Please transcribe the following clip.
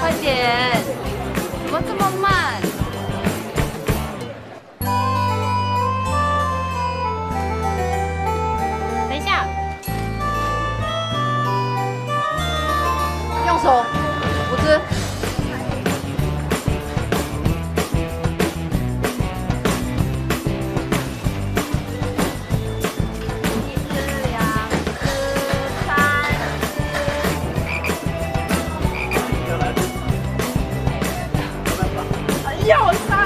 快点，怎么这么慢？等一下，用手要杀